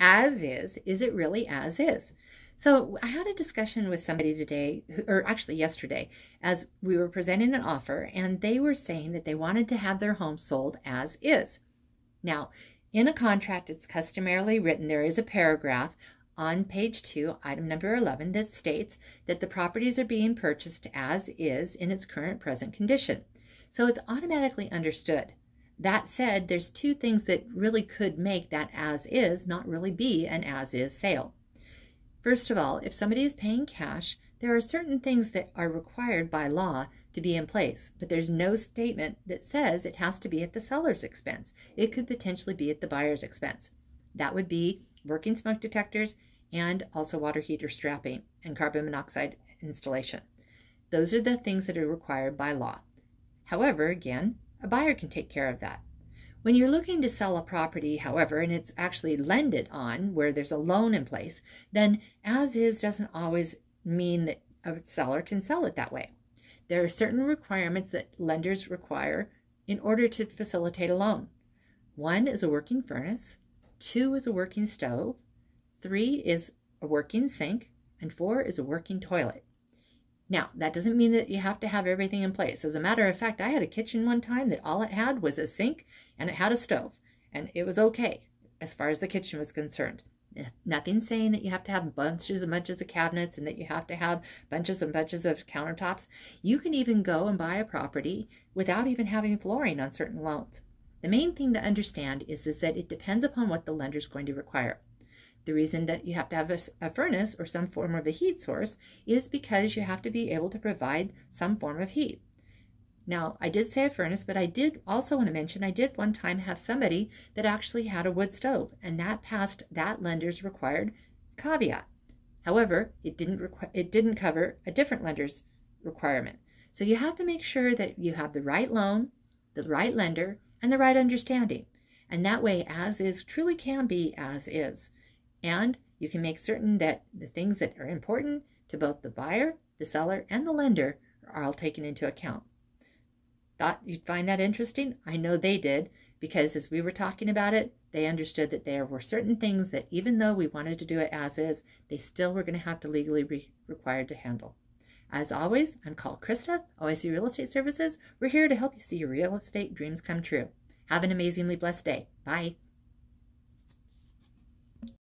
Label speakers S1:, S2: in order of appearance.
S1: as is, is it really as is? So I had a discussion with somebody today, or actually yesterday, as we were presenting an offer, and they were saying that they wanted to have their home sold as is. Now, in a contract, it's customarily written, there is a paragraph on page 2, item number 11, that states that the properties are being purchased as is in its current present condition. So it's automatically understood. That said, there's two things that really could make that as is not really be an as is sale. First of all, if somebody is paying cash, there are certain things that are required by law to be in place, but there's no statement that says it has to be at the seller's expense. It could potentially be at the buyer's expense. That would be working smoke detectors and also water heater strapping and carbon monoxide installation. Those are the things that are required by law. However, again, a buyer can take care of that. When you're looking to sell a property, however, and it's actually lended on where there's a loan in place, then as is doesn't always mean that a seller can sell it that way. There are certain requirements that lenders require in order to facilitate a loan. One is a working furnace, two is a working stove, three is a working sink, and four is a working toilet. Now, that doesn't mean that you have to have everything in place. As a matter of fact, I had a kitchen one time that all it had was a sink and it had a stove, and it was okay as far as the kitchen was concerned. Eh, nothing saying that you have to have bunches and bunches of cabinets and that you have to have bunches and bunches of countertops. You can even go and buy a property without even having flooring on certain loans. The main thing to understand is, is that it depends upon what the lender is going to require. The reason that you have to have a, a, furnace or some form of a heat source is because you have to be able to provide some form of heat. Now, I did say a furnace, but I did also want to mention I did one time have somebody that actually had a wood stove, and that passed that lender's required caveat. However, it didn't requ- it didn't cover a different lender's requirement. So you have to make sure that you have the right loan, the right lender, and the right understanding. And that way, as is truly can be as is. And you can make certain that the things that are important to both the buyer, the seller, and the lender are all taken into account. Thought you'd find that interesting? I know they did, because as we were talking about it, they understood that there were certain things that even though we wanted to do it as is, they still were going to have to legally be required to handle. As always, I'm called Krista, OIC Real Estate Services. We're here to help you see your real estate dreams come true. Have an amazingly blessed day. Bye.